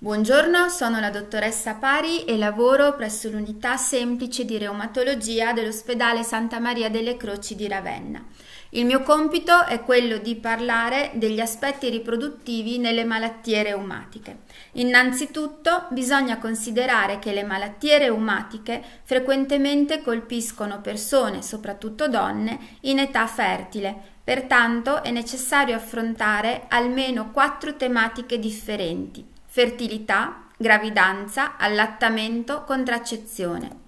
Buongiorno, sono la dottoressa Pari e lavoro presso l'unità semplice di reumatologia dell'ospedale Santa Maria delle Croci di Ravenna. Il mio compito è quello di parlare degli aspetti riproduttivi nelle malattie reumatiche. Innanzitutto bisogna considerare che le malattie reumatiche frequentemente colpiscono persone, soprattutto donne, in età fertile, pertanto è necessario affrontare almeno quattro tematiche differenti fertilità, gravidanza, allattamento, contraccezione.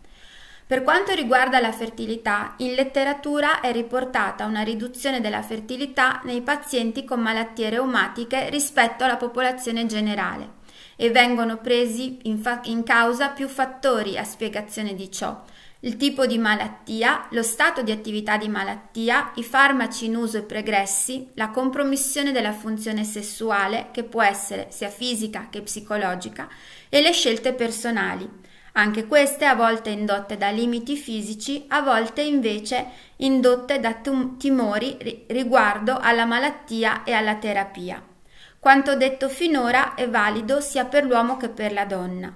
Per quanto riguarda la fertilità, in letteratura è riportata una riduzione della fertilità nei pazienti con malattie reumatiche rispetto alla popolazione generale e vengono presi in, in causa più fattori a spiegazione di ciò, il tipo di malattia, lo stato di attività di malattia, i farmaci in uso e pregressi, la compromissione della funzione sessuale, che può essere sia fisica che psicologica, e le scelte personali, anche queste a volte indotte da limiti fisici, a volte invece indotte da timori riguardo alla malattia e alla terapia. Quanto detto finora è valido sia per l'uomo che per la donna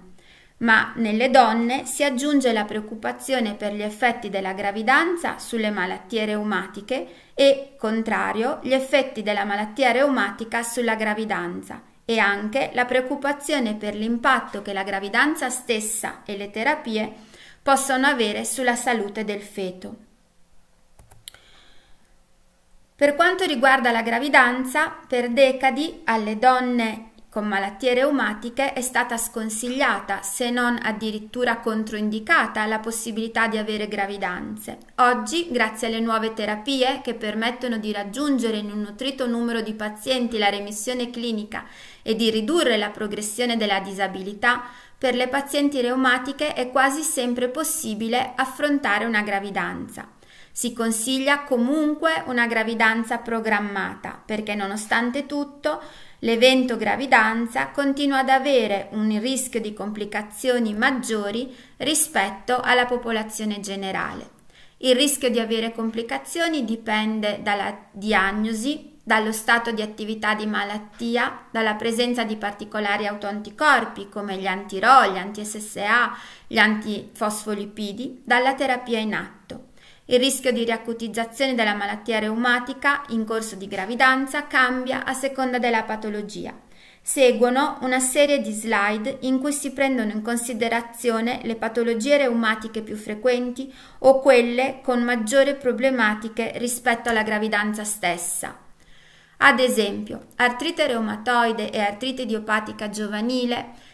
ma nelle donne si aggiunge la preoccupazione per gli effetti della gravidanza sulle malattie reumatiche e, contrario, gli effetti della malattia reumatica sulla gravidanza e anche la preoccupazione per l'impatto che la gravidanza stessa e le terapie possono avere sulla salute del feto. Per quanto riguarda la gravidanza, per decadi alle donne con malattie reumatiche è stata sconsigliata, se non addirittura controindicata, la possibilità di avere gravidanze. Oggi, grazie alle nuove terapie che permettono di raggiungere in un nutrito numero di pazienti la remissione clinica e di ridurre la progressione della disabilità, per le pazienti reumatiche è quasi sempre possibile affrontare una gravidanza. Si consiglia comunque una gravidanza programmata perché nonostante tutto l'evento gravidanza continua ad avere un rischio di complicazioni maggiori rispetto alla popolazione generale. Il rischio di avere complicazioni dipende dalla diagnosi, dallo stato di attività di malattia, dalla presenza di particolari autoanticorpi come gli anti-RO, gli anti-SSA, gli antifosfolipidi, dalla terapia in atto. Il rischio di riacutizzazione della malattia reumatica in corso di gravidanza cambia a seconda della patologia. Seguono una serie di slide in cui si prendono in considerazione le patologie reumatiche più frequenti o quelle con maggiori problematiche rispetto alla gravidanza stessa. Ad esempio, artrite reumatoide e artrite idiopatica giovanile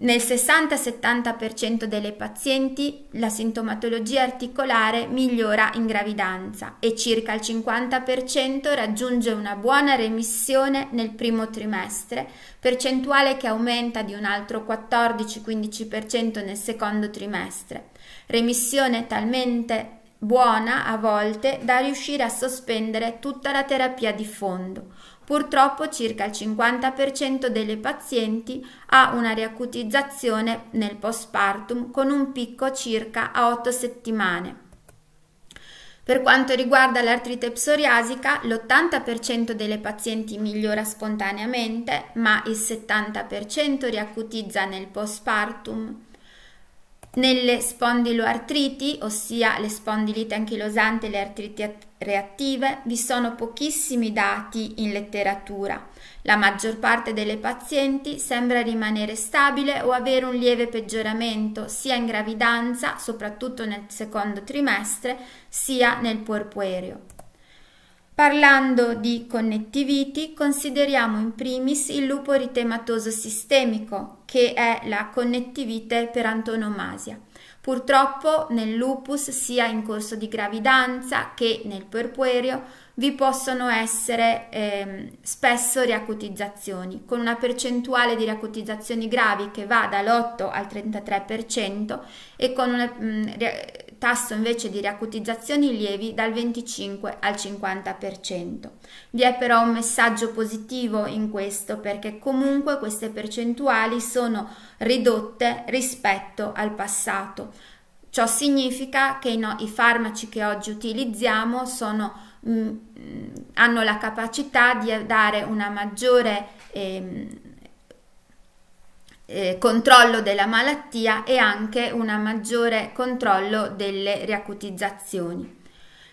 nel 60-70% delle pazienti la sintomatologia articolare migliora in gravidanza e circa il 50% raggiunge una buona remissione nel primo trimestre, percentuale che aumenta di un altro 14-15% nel secondo trimestre. Remissione talmente buona a volte da riuscire a sospendere tutta la terapia di fondo. Purtroppo circa il 50% delle pazienti ha una riacutizzazione nel postpartum con un picco circa a 8 settimane. Per quanto riguarda l'artrite psoriasica, l'80% delle pazienti migliora spontaneamente, ma il 70% riacutizza nel postpartum. Nelle spondiloartriti, ossia le spondilite anchilosante e le artriti reattive, vi sono pochissimi dati in letteratura. La maggior parte delle pazienti sembra rimanere stabile o avere un lieve peggioramento sia in gravidanza, soprattutto nel secondo trimestre, sia nel puerpuereo. Parlando di connettiviti, consideriamo in primis il lupo eritematoso sistemico, che è la connettivite per antonomasia. Purtroppo nel lupus, sia in corso di gravidanza che nel puerpuereo, vi possono essere eh, spesso riacutizzazioni, con una percentuale di riacutizzazioni gravi che va dall'8 al 33% e con un mm, tasso invece di riacutizzazioni lievi dal 25 al 50%. Vi è però un messaggio positivo in questo perché comunque queste percentuali sono ridotte rispetto al passato. Ciò significa che no, i farmaci che oggi utilizziamo sono mh, mm, hanno la capacità di dare una maggiore eh, eh, controllo della malattia e anche un maggiore controllo delle riacutizzazioni.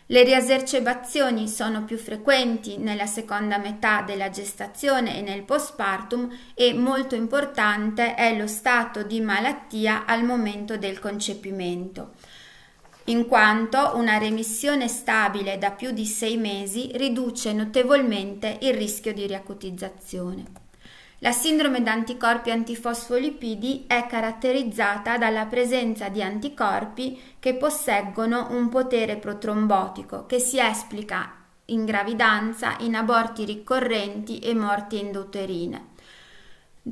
Le riacerbazioni sono più frequenti nella seconda metà della gestazione e nel postpartum e molto importante è lo stato di malattia al momento del concepimento, in quanto una remissione stabile da più di sei mesi riduce notevolmente il rischio di riacutizzazione. La sindrome d'anticorpi antifosfolipidi è caratterizzata dalla presenza di anticorpi che posseggono un potere protrombotico che si esplica in gravidanza, in aborti ricorrenti e morti endouterine.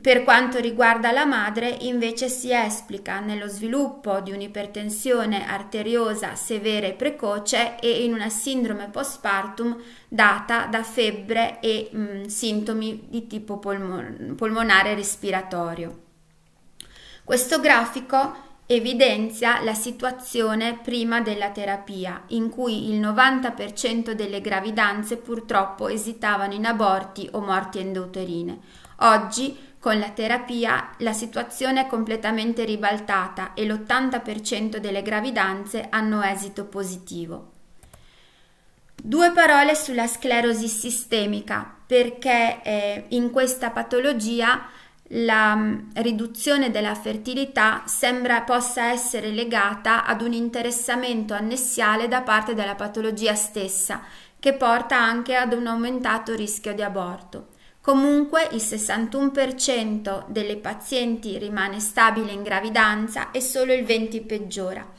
Per quanto riguarda la madre, invece si esplica nello sviluppo di un'ipertensione arteriosa severa e precoce e in una sindrome postpartum data da febbre e mh, mm, sintomi di tipo polmon- polmonare respiratorio. Questo grafico evidenzia la situazione prima della terapia, in cui il 90% delle gravidanze purtroppo esitavano in aborti o morti endouterine. Oggi con la terapia la situazione è completamente ribaltata e l'80% delle gravidanze hanno esito positivo. Due parole sulla sclerosi sistemica, perché eh, in questa patologia la mm, riduzione della fertilità sembra possa essere legata ad un interessamento annessiale da parte della patologia stessa, che porta anche ad un aumentato rischio di aborto. Comunque il 61% delle pazienti rimane stabile in gravidanza e solo il 20% peggiora.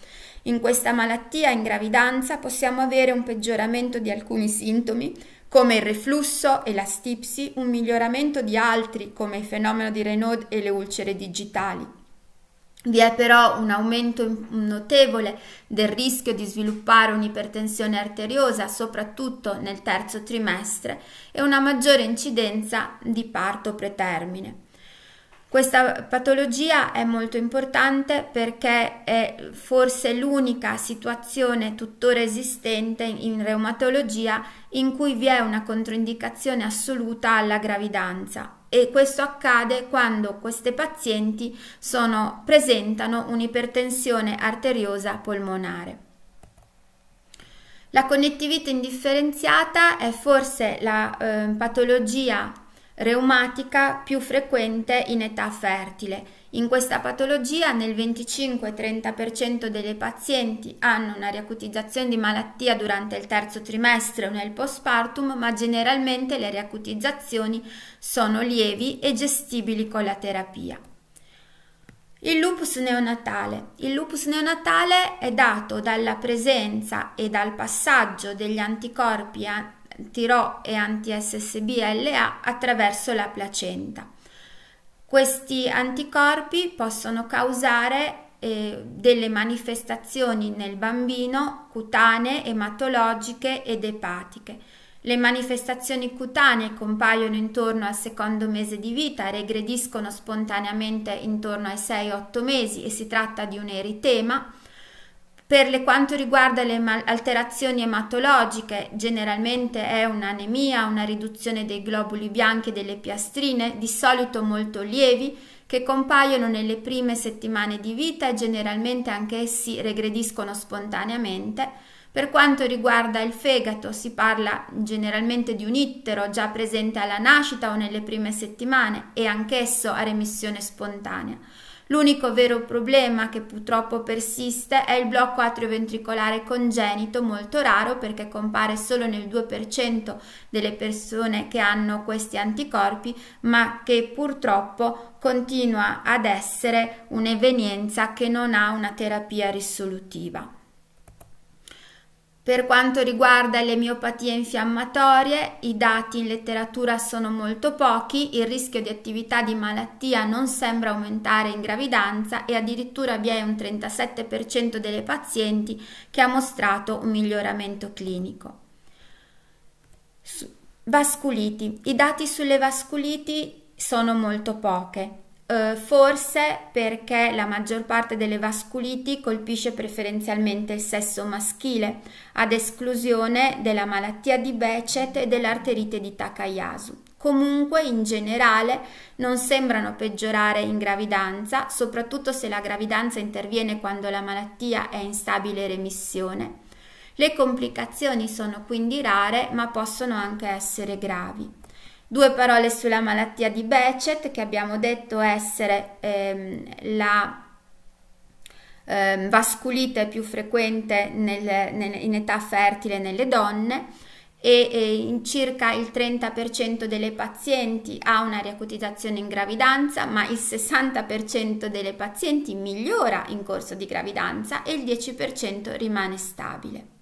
In questa malattia in gravidanza possiamo avere un peggioramento di alcuni sintomi come il reflusso e la stipsi, un miglioramento di altri come il fenomeno di Raynaud e le ulcere digitali. Vi è però un aumento notevole del rischio di sviluppare un'ipertensione arteriosa, soprattutto nel terzo trimestre, e una maggiore incidenza di parto pretermine. Questa patologia è molto importante perché è forse l'unica situazione tuttora esistente in reumatologia in cui vi è una controindicazione assoluta alla gravidanza e questo accade quando queste pazienti sono, presentano un'ipertensione arteriosa polmonare. La connettivite indifferenziata è forse la eh, patologia reumatica più frequente in età fertile. In questa patologia nel 25-30% delle pazienti hanno una riacutizzazione di malattia durante il terzo trimestre o nel postpartum, ma generalmente le riacutizzazioni sono lievi e gestibili con la terapia. Il lupus neonatale. Il lupus neonatale è dato dalla presenza e dal passaggio degli anticorpi anti-RO e anti-SSBLA attraverso la placenta. Questi anticorpi possono causare eh, delle manifestazioni nel bambino cutanee, ematologiche ed epatiche. Le manifestazioni cutanee compaiono intorno al secondo mese di vita, regrediscono spontaneamente intorno ai 6-8 mesi e si tratta di un eritema. Per quanto riguarda le alterazioni ematologiche, generalmente è un'anemia, una riduzione dei globuli bianchi e delle piastrine, di solito molto lievi, che compaiono nelle prime settimane di vita e generalmente anch'essi regrediscono spontaneamente. Per quanto riguarda il fegato, si parla generalmente di un ittero già presente alla nascita o nelle prime settimane e anch'esso a remissione spontanea. L'unico vero problema che purtroppo persiste è il blocco atrioventricolare congenito, molto raro perché compare solo nel 2% delle persone che hanno questi anticorpi, ma che purtroppo continua ad essere un'evenienza che non ha una terapia risolutiva. Per quanto riguarda le miopatie infiammatorie, i dati in letteratura sono molto pochi, il rischio di attività di malattia non sembra aumentare in gravidanza e addirittura vi è un 37% delle pazienti che ha mostrato un miglioramento clinico. Vasculiti. I dati sulle vasculiti sono molto poche. Uh, forse perché la maggior parte delle vasculiti colpisce preferenzialmente il sesso maschile, ad esclusione della malattia di Becet e dell'arterite di Takayasu. Comunque, in generale, non sembrano peggiorare in gravidanza, soprattutto se la gravidanza interviene quando la malattia è in stabile remissione. Le complicazioni sono quindi rare, ma possono anche essere gravi. Due parole sulla malattia di Bechet, che abbiamo detto essere ehm, la eh, vasculite più frequente nel, nel, in età fertile nelle donne e, e in circa il 30% delle pazienti ha una riacutizzazione in gravidanza, ma il 60% delle pazienti migliora in corso di gravidanza e il 10% rimane stabile.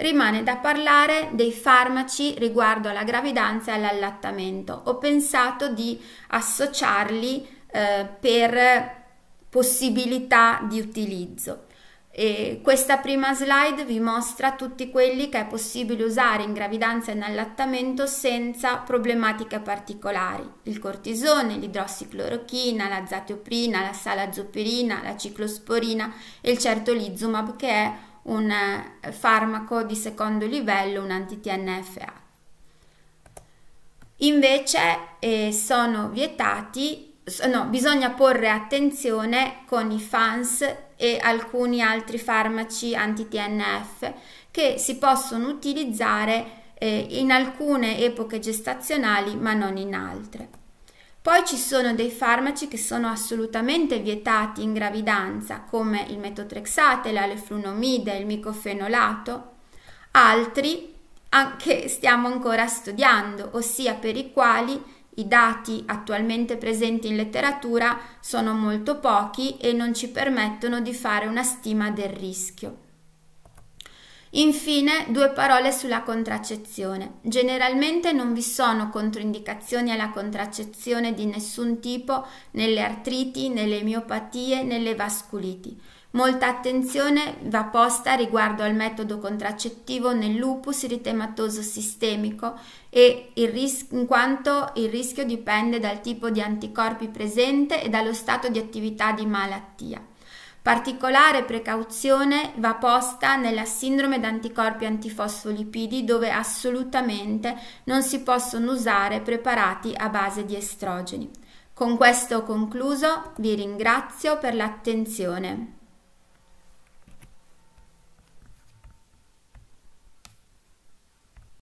Rimane da parlare dei farmaci riguardo alla gravidanza e all'allattamento. Ho pensato di associarli eh, per possibilità di utilizzo. E questa prima slide vi mostra tutti quelli che è possibile usare in gravidanza e in allattamento senza problematiche particolari. Il cortisone, l'idrossiclorochina, la zatioprina, la salazoperina, la ciclosporina e il certolizumab che è un eh, farmaco di secondo livello, un anti-TNFA. Invece eh, sono vietati no, bisogna porre attenzione con i FANS e alcuni altri farmaci anti-TNF che si possono utilizzare eh, in alcune epoche gestazionali ma non in altre. Poi ci sono dei farmaci che sono assolutamente vietati in gravidanza come il metotrexate, l'aleflunomide, il micofenolato, altri che stiamo ancora studiando, ossia per i quali i dati attualmente presenti in letteratura sono molto pochi e non ci permettono di fare una stima del rischio. Infine, due parole sulla contraccezione. Generalmente non vi sono controindicazioni alla contraccezione di nessun tipo nelle artriti, nelle miopatie, nelle vasculiti. Molta attenzione va posta riguardo al metodo contraccettivo nel lupus eritematoso sistemico e in quanto il rischio dipende dal tipo di anticorpi presente e dallo stato di attività di malattia. Particolare precauzione va posta nella sindrome d'anticorpi antifosfolipidi dove assolutamente non si possono usare preparati a base di estrogeni. Con questo ho concluso, vi ringrazio per l'attenzione.